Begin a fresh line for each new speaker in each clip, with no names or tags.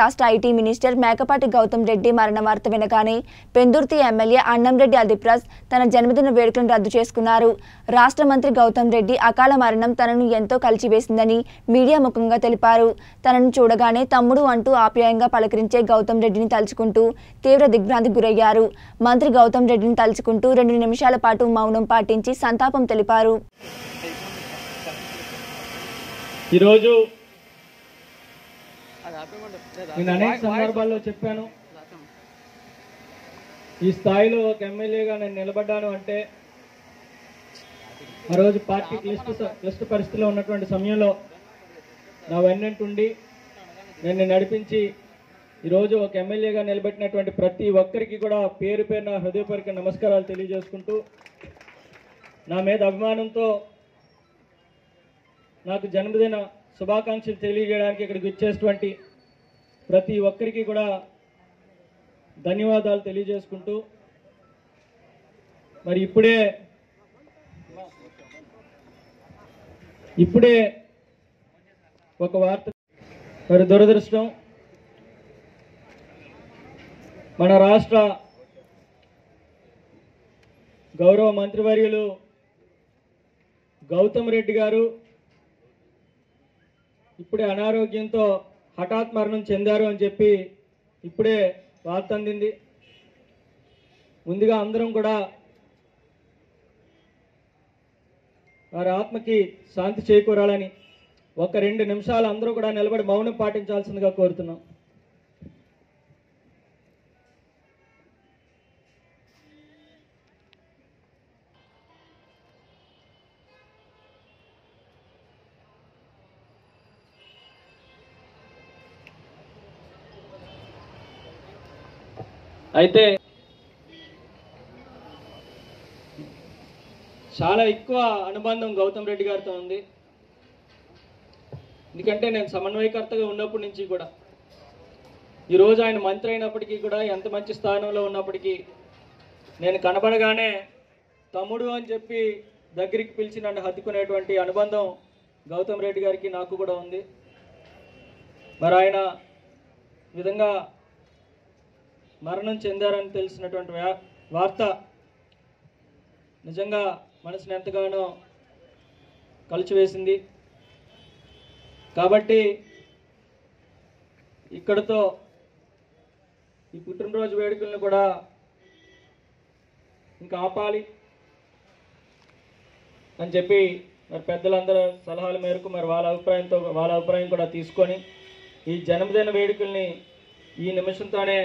రాష్ట్ర IT minister Mekapati Goutham Reddy మరణ వార్త వినగానే పెందుర్తి ఎమ్మెల్యే అన్నంరెడ్డి అదిప్రాజ్ తన జన్మదిన వేడుకలను రద్దు చేసుకున్నారు. రాష్ట్ర మంత్రి గౌతమ్ రెడ్డి అకాల మరణం తనను ఎంతో కలిచివేసిందని మీడియా ముఖంగా తెలిపారు. తనను చూడగానే తమ్ముడు అంటూ ఆప్యాయంగా పలకరించే గౌతమ్ రెడ్డిని తలుచుకుంటూ తీవ్ర దిగ్భ్రాంతికి గురయ్యారు. మంత్రి గౌతమ్ రెడ్డిని తలుచుకుంటూ రెండు నిమిషాల పాటు మౌనం పాటించి సంతాపం తెలిపారు.
ఈరోజు నేను అనేక సందర్భాల్లో చెప్పాను. ఈ స్థాయిలో ఒక ఎమ్మెల్యేగా నేను నిలబడ్డాను అంటే ఆ రోజు పార్టీ క్లిష్ట క్లిష్ట పరిస్థితిలో ఉన్నటువంటి సమయంలో నా వెన్నంటుండి నేను నడిపించి ఈరోజు ఒక ఎమ్మెల్యేగా నిలబెట్టినటువంటి ప్రతి ఒక్కరికి కూడా పేరు పేరున హృదయపూర్వక నమస్కారాలు తెలియజేసుకుంటూ నా మీద అభిమానంతో నాకు జన్మదిన శుభాకాంక్షలు తెలియజేయడానికి ఇక్కడికి వచ్చేటువంటి ప్రతి ఒక్కరికి కూడా ధన్యవాదాలు తెలియజేసుకుంటూ మరి ఇప్పుడే ఇప్పుడే ఒక వార్త మరి దురదృష్టం మన రాష్ట్ర గౌరవ మంత్రివర్యులు గౌతమ్ రెడ్డి గారు ఇప్పుడే అనారోగ్యంతో హఠాత్ మరణం చెందారు అని చెప్పి ఇప్పుడే వార్త అందింది. ముందుగా అందరం కూడా వారి ఆత్మకి శాంతి చేకూరాలని ఒక రెండు నిమిషాలు అందరూ కూడా నిలబడి మౌనం పాటించాల్సిందిగా కోరుతున్నాం. అయితే చాలా ఎక్కువ అనుబంధం గౌతమ్ రెడ్డి గారితో ఉంది. ఎందుకంటే నేను సమన్వయకర్తగా ఉన్నప్పటి నుంచి కూడా ఈరోజు ఆయన మంత్రి అయినప్పటికీ కూడా ఎంత మంచి స్థానంలో ఉన్నప్పటికీ నేను కనబడగానే తమ్ముడు అని చెప్పి దగ్గరికి పిలిచి నన్ను హత్తుకునేటువంటి అనుబంధం గౌతమ్ రెడ్డి గారికి నాకు కూడా ఉంది. మరి ఆయన ఈ విధంగా మరణం చెందారని తెలిసినటువంటి వ్యా- వార్త నిజంగా మనసుని ఎంతగానో కలిచివేసింది. కాబట్టి ఇక్కడతో ఈ పుట్టినరోజు వేడుకలను కూడా ఇంకా ఆపాలి అని చెప్పి మరి పెద్దలందరూ సలహాల మేరకు మరి వాళ్ళ అభిప్రాయంతో వాళ్ళ అభిప్రాయం కూడా తీసుకొని ఈ జన్మదిన వేడుకల్ని ఈ నిమిషంతోనే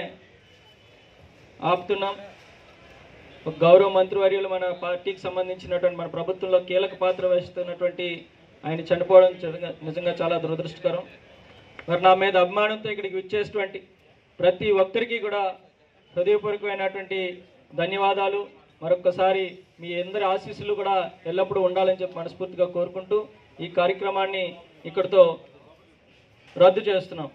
ఆపుతున్నాం. ఒక గౌరవ మంత్రివర్యులు మన పార్టీకి సంబంధించినటువంటి మన ప్రభుత్వంలో కీలక పాత్ర వహిస్తున్నటువంటి ఆయన చనిపోవడం నిజంగా- నిజంగా చాలా దురదృష్టకరం. మరి నా మీద అభిమానంతో ఇక్కడికి విచ్చేటువంటి ప్రతి ఒక్కరికి కూడా హృదయపూర్వకమైనటువంటి ధన్యవాదాలు. మరొకసారి మీ అందరి ఆశీస్సులు కూడా ఎల్లప్పుడూ ఉండాలని చెప్పి మనస్ఫూర్తిగా కోరుకుంటూ ఈ కార్యక్రమాన్ని ఇక్కడితో రద్దు చేస్తున్నాం.